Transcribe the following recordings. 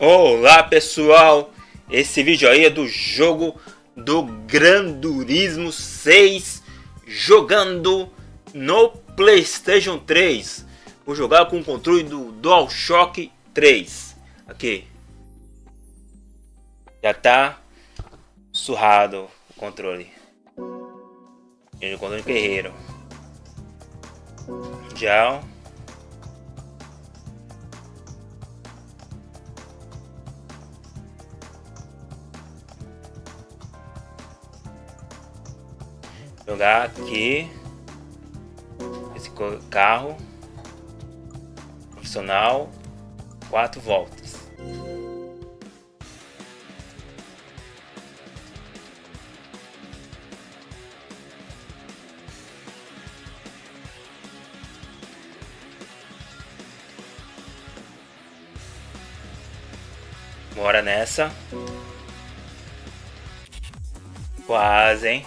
Olá pessoal, esse vídeo aí é do jogo do Gran Turismo 6 jogando no Playstation 3 Vou jogar com o controle do DualShock 3 Aqui. Já tá surrado o controle. O controle guerreiro. Já jogar aqui esse carro profissional quatro voltas Bora nessa. Quase, hein?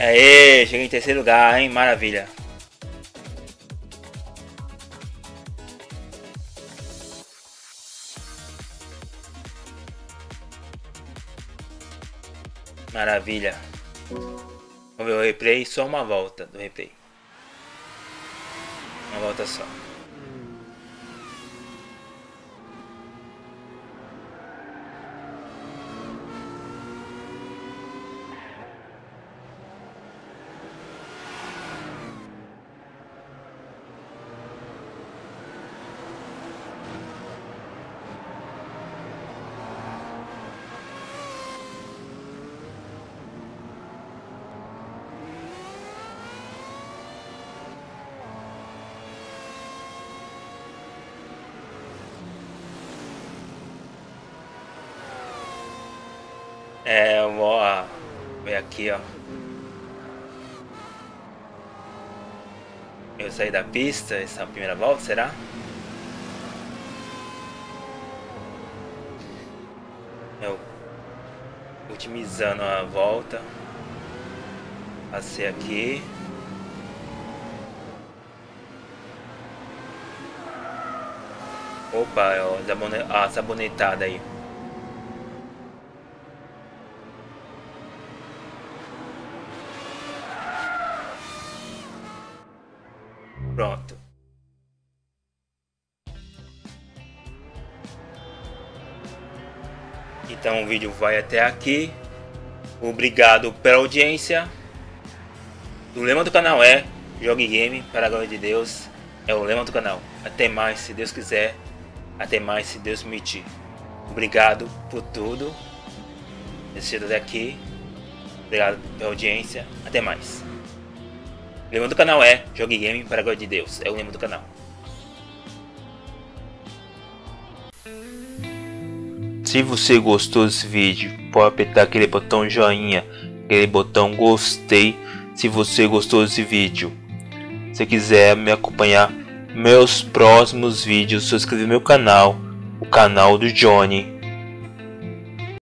Aê, cheguei em terceiro lugar, hein? Maravilha. Maravilha. Vamos ver o replay, só uma volta do replay. Uma volta só. É, vou ver aqui, ó. Eu saí da pista, essa primeira volta, será? Eu otimizando a volta. Passei aqui. Opa, ó, a sabonetada aí. Pronto. Então o vídeo vai até aqui. Obrigado pela audiência. O lema do canal é Jogue Game para a glória de Deus. É o lema do canal. Até mais, se Deus quiser. Até mais, se Deus permitir. Obrigado por tudo. Assistido até aqui. Obrigado pela audiência. Até mais. O lema do canal é Jogue Game para a glória de Deus. É o lema do canal. Se você gostou desse vídeo, pode apertar aquele botão joinha, aquele botão gostei se você gostou desse vídeo. Se quiser me acompanhar meus próximos vídeos, se inscrever no meu canal, o canal do Johnny.